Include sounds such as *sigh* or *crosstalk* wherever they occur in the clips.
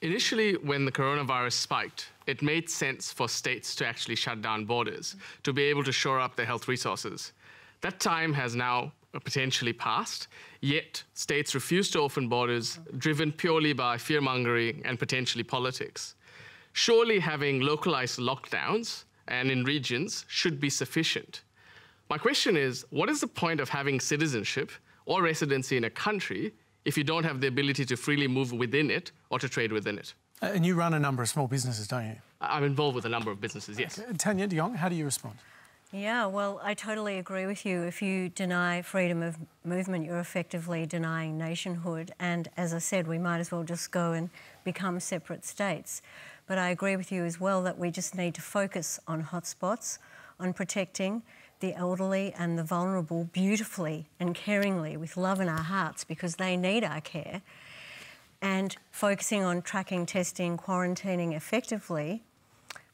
Initially, when the coronavirus spiked, it made sense for states to actually shut down borders to be able to shore up their health resources. That time has now potentially passed, yet states refuse to open borders, driven purely by fear mongering and potentially politics. Surely having localized lockdowns and in regions should be sufficient. My question is what is the point of having citizenship or residency in a country if you don't have the ability to freely move within it or to trade within it? Uh, and you run a number of small businesses, don't you? I'm involved with a number of businesses, yes. Okay. Tania de Jong, how do you respond? Yeah, well, I totally agree with you. If you deny freedom of movement, you're effectively denying nationhood. And as I said, we might as well just go and become separate states. But I agree with you as well that we just need to focus on hotspots, on protecting the elderly and the vulnerable beautifully and caringly with love in our hearts because they need our care. And focusing on tracking, testing, quarantining effectively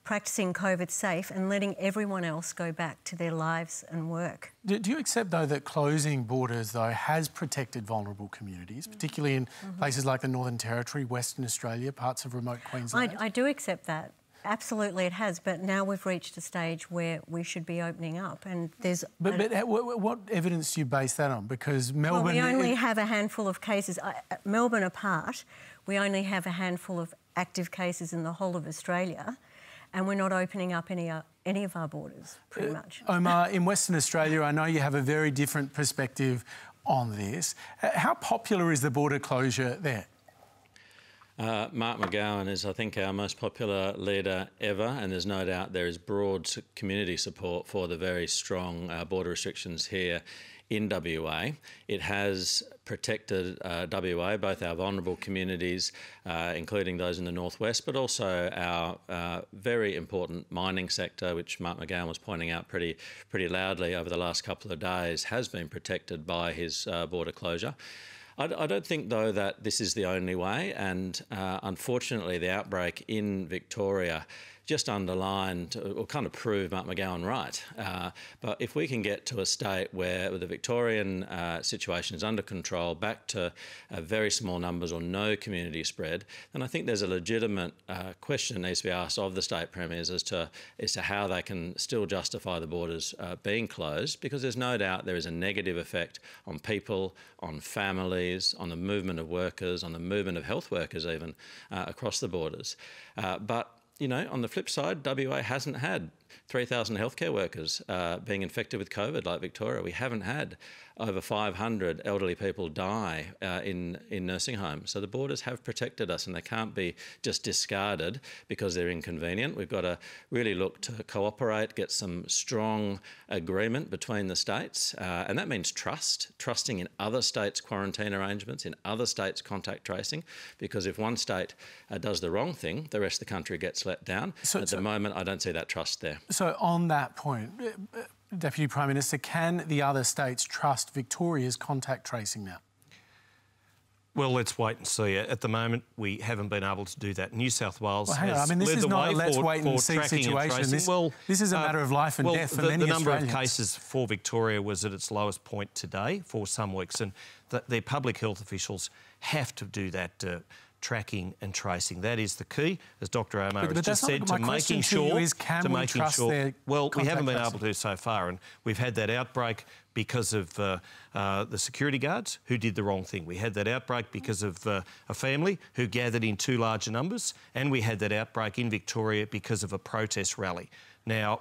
practicing COVID safe and letting everyone else go back to their lives and work. Do, do you accept, though, that closing borders, though, has protected vulnerable communities, particularly in mm-hmm. places like the Northern Territory, Western Australia, parts of remote Queensland? I, I do accept that. Absolutely, it has. But now we've reached a stage where we should be opening up, and there's. But, but what, what, evidence do you base that on? Because Melbourne. Well, we only it... have a handful of cases. Melbourne apart, we only have a handful of active cases in the whole of Australia and we're not opening up any, uh, any of our borders, pretty uh, much. Omar, *laughs* in Western Australia, I know you have a very different perspective on this. How popular is the border closure there? Uh, Mark McGowan is, I think, our most popular leader ever, and there's no doubt there is broad community support for the very strong uh, border restrictions here in WA. It has protected uh, WA, both our vulnerable communities, uh, including those in the northwest, but also our uh, very important mining sector, which Mark McGowan was pointing out pretty pretty loudly over the last couple of days, has been protected by his uh, border closure. I, I, don't think, though, that this is the only way, and uh, unfortunately, the outbreak in Victoria just underlined or kind of proved Mark McGowan right. Uh, but if we can get to a state where the Victorian uh, situation is under control, back to uh, very small numbers or no community spread, then I think there's a legitimate uh, question that needs to be asked of the state premiers as to as to how they can still justify the borders uh, being closed, because there's no doubt there is a negative effect on people, on families, on the movement of workers, on the movement of health workers even uh, across the borders. but you know, on the flip side, WA hasn't had 3,000 healthcare workers uh, being infected with COVID like Victoria. We haven't had over 500 elderly people die uh, in, in nursing homes. So the borders have protected us and they can't be just discarded because they're inconvenient. We've got to really look to cooperate, get some strong agreement between the states. Uh, and that means trust, trusting in other states' quarantine arrangements, in other states' contact tracing, because if one state uh, does the wrong thing, the rest of the country gets let down. So, At so, the moment, I don't see that trust there. So on that point, uh, Deputy Prime Minister, can the other states trust Victoria's contact tracing now? Well, let's wait and see. At the moment, we haven't been able to do that. New South Wales well, hang on. I mean, this is not a let's wait and see situation. And this, well, this is a matter of life and well, death for the, many The number Australians. of cases for Victoria was at its lowest point today for some weeks, and the, their public health officials have to do that uh, tracking and tracing. That is the key, as Dr. Omar but, has just said, to making sure. Is, to making sure. well, we haven't been able to so far, and we've had that outbreak because of uh, uh, the security guards who did the wrong thing. We had that outbreak because of uh, a family who gathered in too large numbers, and we had that outbreak in Victoria because of a protest rally. Now,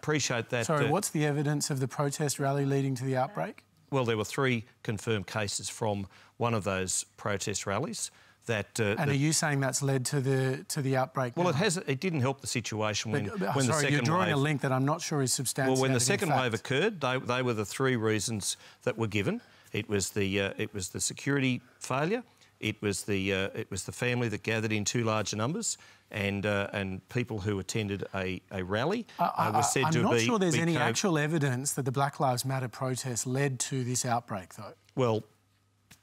appreciate that. Sorry, uh, what's the evidence of the protest rally leading to the outbreak? Well, there were three confirmed cases from one of those protest rallies that. Uh, and that, are you saying that's led to the to the outbreak? Well, now? it has. It didn't help the situation when, but, when sorry, the second you're drawing wave, a link that I'm not sure is substantial. Well, when the second wave occurred, they, they were the three reasons that were given. It was the uh, it was the security failure. It was the uh, it was the family that gathered in too large numbers, and uh, and people who attended a, a rally uh, was said I'm to be. I'm not sure there's any actual evidence that the Black Lives Matter protest led to this outbreak, though. Well,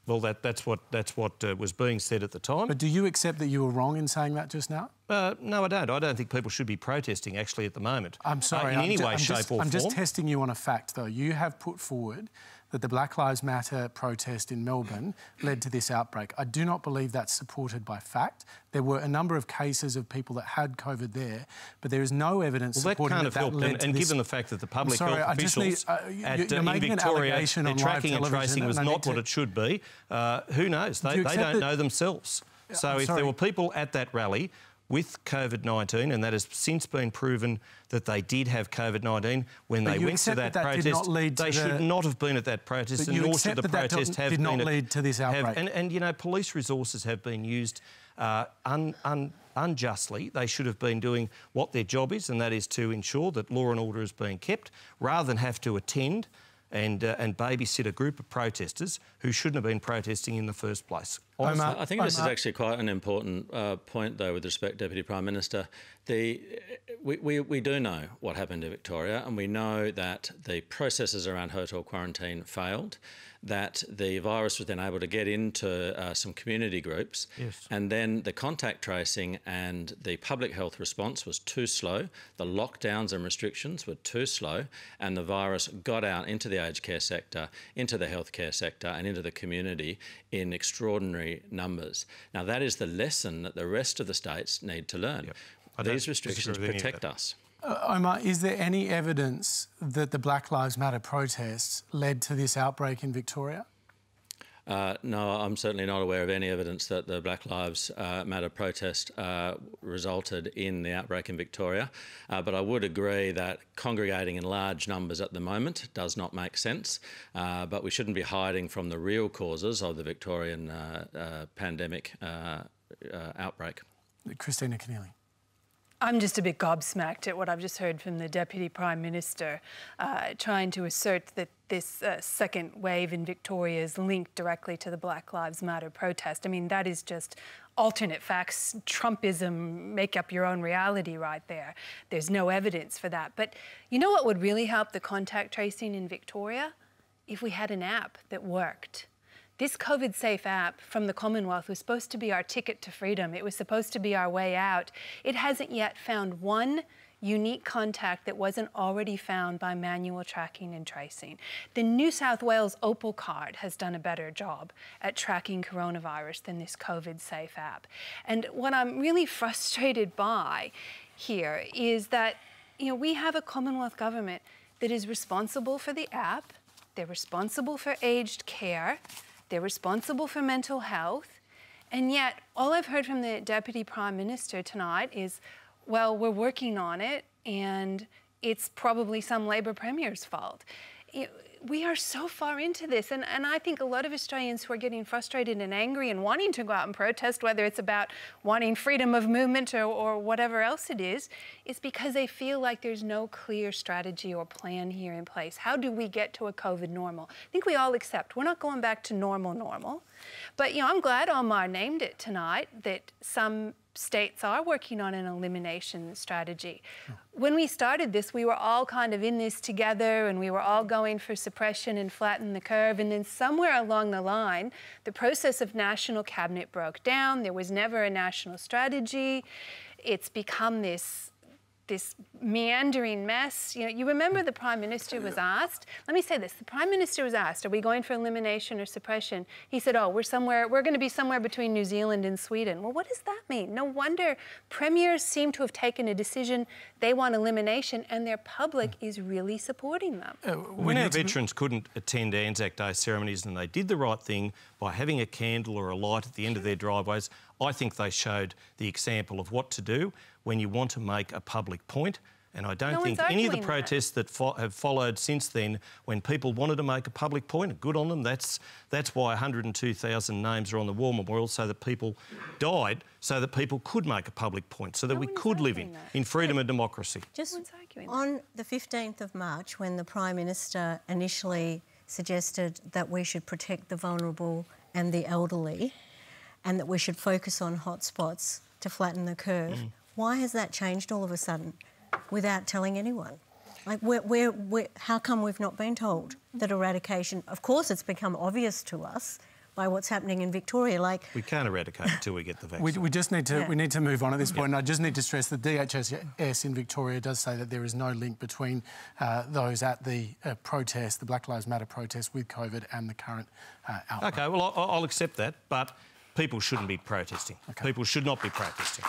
well, that, that's what, that's what uh, was being said at the time. But do you accept that you were wrong in saying that just now? Uh, no, I don't. I don't think people should be protesting, actually, at the moment. I'm sorry. Uh, in I'm any way, I'm shape just, or I'm form. just testing you on a fact, though. You have put forward that the Black Lives Matter protest in Melbourne led to this outbreak. I do not believe that's supported by fact. There were a number of cases of people that had COVID there, but there is no evidence well, that supporting can't that, have that helped. and, and given the fact that the public sorry, health officials need- uh, you- at, uh, in Victoria, their tracking and tracing was and not what to- it should be. Uh, who knows? They, you they don't that- know themselves. So I'm if sorry. there were people at that rally with COVID 19, and that has since been proven that they did have COVID 19 when But they went to that, that protest, not lead to they should not have been at that protest, But and nor should the protest have did not been. lead to this have- outbreak. and, and, you know, police resources have been used uh, un, un, unjustly. They should have been doing what their job is, and that is to ensure that law and order is being kept, rather than have to attend and, uh, and babysit a group of protesters who shouldn't have been protesting in the first place. Honestly. I think this is actually quite an important uh, point, though, with respect, Deputy Prime Minister. The, we, we, we do know what happened in Victoria, and we know that the processes around hotel quarantine failed, that the virus was then able to get into uh, some community groups, Yes. and then the contact tracing and the public health response was too slow, the lockdowns and restrictions were too slow, and the virus got out into the aged care sector, into the healthcare sector, and into the community in extraordinary numbers. Now, that is the lesson that the rest of the states need to learn. I don't These restrictions with protect us. Uh, Omar, is there any evidence that the Black Lives Matter protests led to this outbreak in Victoria? Uh, no, I'm certainly not aware of any evidence that the Black Lives uh, Matter protest uh, resulted in the outbreak in Victoria. Uh, but I would agree that congregating in large numbers at the moment does not make sense. But we shouldn't be hiding from the real causes of the Victorian pandemic outbreak. Kristina Keneally. I'm just a bit gobsmacked at what I've just heard from the Deputy Prime Minister, uh, trying to assert that this uh, second wave in Victoria is linked directly to the Black Lives Matter protest. I mean, that is just alternate facts, Trumpism, make up your own reality right there. There's no evidence for that. But you know what would really help the contact tracing in Victoria? If we had an app that worked. This COVID safe app from the Commonwealth was supposed to be our ticket to freedom. It was supposed to be our way out. It hasn't yet found one unique contact that wasn't already found by manual tracking and tracing. The New South Wales Opal card has done a better job at tracking coronavirus than this COVID safe app. And what I'm really *laughs* frustrated by here is that you know we have a Commonwealth government that is responsible for the app, they're responsible for aged care, they're responsible for mental health. And yet, all I've heard from the Deputy Prime Minister tonight is, well, we're working on it and it's probably some Labor Premier's fault. We are so far into this, and, and I think a lot of Australians who are getting frustrated and angry and wanting to go out and protest, whether it's about wanting freedom of movement or, or whatever else it is, is because they feel like there's no clear strategy or plan here in place. How do we get to a COVID normal? I think we all accept we're not going back to normal, normal. But you know, I'm glad Omar named it tonight that some states are working on an elimination strategy. When we started this, we were all kind of in this together and we were all going for suppression and flatten the curve. And then somewhere along the line, the process of national cabinet broke down. There was never a national strategy. It's become this this meandering mess. You know, you remember the Prime Minister was asked, let me say this, the Prime Minister was asked, are we going for elimination or suppression? He said, oh, we're somewhere, we're going to be somewhere between New Zealand and Sweden. Well, what does that mean? No wonder premiers seem to have taken a decision they want elimination and their public is really supporting them. When our veterans couldn't attend Anzac Day ceremonies and they did the right thing by having a candle or a light at the end of their driveways, I think they showed the example of what to do when you want to make a public point. And I don't No think any of the arguing that. protests that, fo- have followed since then, when people wanted to make a public point, and good on them. That's that's why 102,000 names are on the War Memorial, so that people died, so that people could make a public point, so that No we could live in that. in freedom and democracy. Just one's arguing that. on the 15th of March, when the Prime Minister initially suggested that we should protect the vulnerable and the elderly and that we should focus on hotspots to flatten the curve, why has that changed all of a sudden without telling anyone? Like, where, where, where, how come we've not been told that eradication, of course, it's become obvious to us, by what's happening in Victoria. Like we can't eradicate until we get the vaccine. We, we just need to Yeah. we need to move on at this point. And I just need to stress that DHS in Victoria does say that there is no link between uh, those at the uh, protest, the Black Lives Matter protest with COVID, and the current uh, outbreak. Okay, well, I'll, I'll accept that, but people shouldn't be protesting. People should not be protesting.